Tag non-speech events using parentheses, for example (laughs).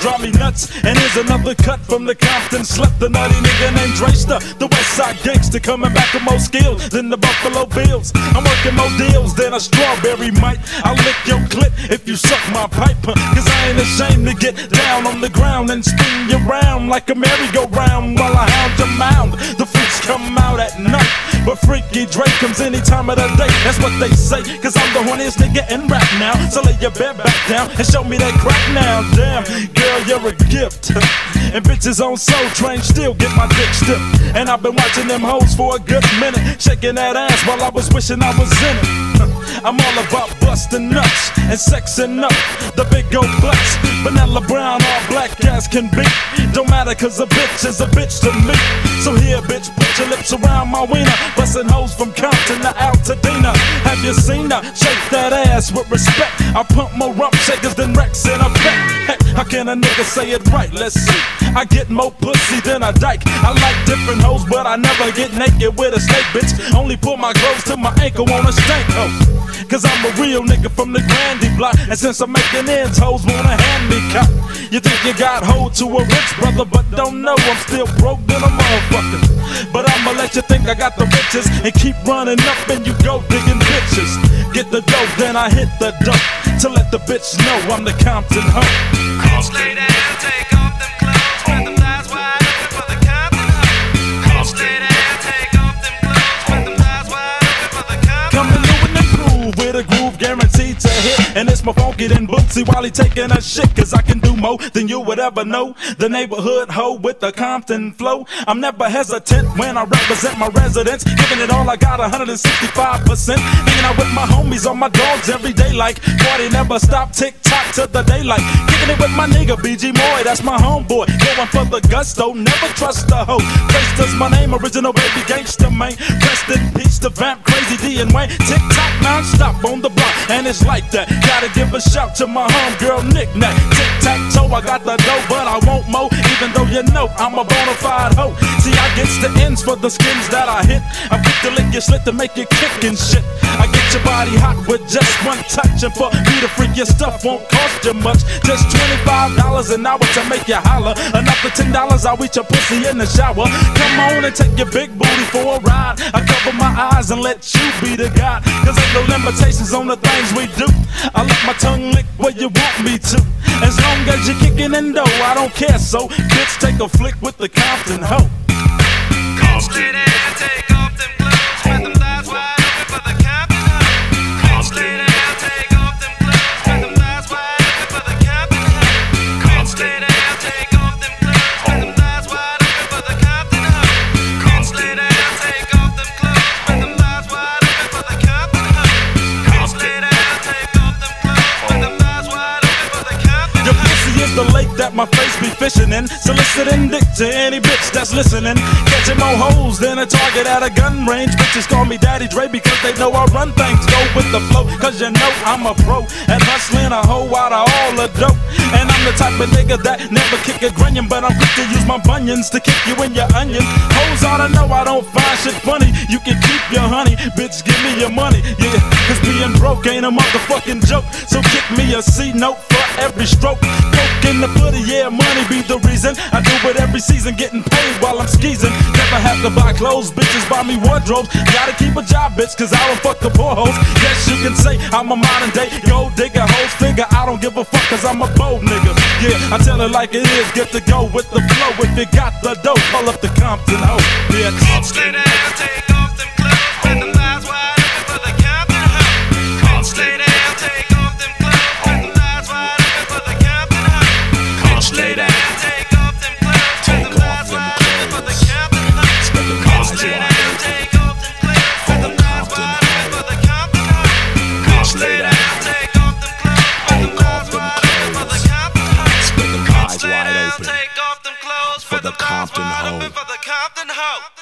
drive me nuts. And here's another cut from the Compton. Slept the nutty nigga named Dresta, the West Side gangster coming back with more skills than the Buffalo Bills. I'm working more deals than a strawberry might. I'll lick your clit if you suck my pipe. Cause I ain't ashamed to get down on the ground and spin you round like a merry-go-round while I hound your mound. The freaks come out at night. But Freaky Drake comes any time of the day. That's what they say. Cause I'm the horniest nigga in rap now. So lay your bed back down and show me that crack now. Damn, girl, you're a gift. (laughs) And bitches on Soul Train still get my dick stiff. And I've been watching them hoes for a good minute. Shaking that ass while I was wishing I was in it. (laughs) I'm all about busting nuts and sexing up the big old butts. Vanilla brown, black can be. Don't matter cause a bitch is a bitch to me. So here, bitch, put your lips around my wiener. Bustin' hoes from Compton to Altadena. Have you seen her? Shake that ass with respect. I pump more rump shakers than Rex in a. Heck, how can a nigga say it right? Let's see. I get more pussy than a dyke. I like different hoes, but I never get naked with a snake, bitch. Only pull my clothes to my ankle on a stank hoe. Cause I'm a real nigga from the Grandy block. And since I'm making ends, hoes wanna hand me cop. You think you got hold to a rich brother, but don't know I'm still broke than a motherfucker. But I'ma let you think I got the riches and keep running up and you go digging bitches. Get the dope, then I hit the dope to let the bitch know I'm the Compton hoe. Bitch, lay down, take off guaranteed to hit. And it's my funky than Bootsy while he taking a shit. Cause I can do more than you would ever know. The neighborhood hoe with the Compton flow. I'm never hesitant when I represent my residents. Giving it all, I got 165%. Hanging out with my homies on my dogs every day. Like party never stop, tick tock to the daylight. Kicking it with my nigga BG Moy, that's my homeboy. Going for the gusto, never trust a hoe. Face my name, original baby gangster man. Rest in peace to Vamp, Crazy D and Wayne. Tick non-stop on the block, and it's like that. Gotta give a shout to my homegirl Nick Nack. Tic tac toe, I got the dough, but I won't mo. Even though you know I'm a bona fide hoe. See, I gets the ends for the skins that I hit. I pick the lick your slit to make you kick and shit. I get your body hot with just one touch, and for me to freak your stuff won't cost you much. Just $25 an hour to make you holler. Enough for $10, I'll eat your pussy in the shower. Come on and take your big booty for a ride. I cover my eyes and let you be the guy. Cause ain't no limitations on the things we do. I let my tongue lick where you want me to. As long as you're kicking in dough, I don't care. So, bitch, take a flick with the Compton hoe. Bitch, the lake that my face be fishing in. Soliciting dick to any bitch that's listening. Catching more holes than a target at a gun range. Bitches call me Daddy Dre because they know I run things. Go with the flow, cause you know I'm a pro. At hustling a hoe out of all the dope. And I'm the type of nigga that never kick a grunion. But I'm quick to use my bunions to kick you in your onion. Hoes oughta know I don't find shit funny. You can keep your honey, bitch, give me your money. Yeah, cause being broke ain't a motherfucking joke. So kick me a C note for every stroke. In the footy, yeah, money be the reason. I do it every season, getting paid while I'm skeezing. Never have to buy clothes, bitches buy me wardrobes. Gotta keep a job, bitch, cause I don't fuck the poor hoes. Yes, you can say I'm a modern day gold digger, hoes figure. I don't give a fuck cause I'm a bold nigga. Yeah, I tell it like it is, get to go with the flow. If you got the dough, call up the Compton hoe, bitch. Take often hoe.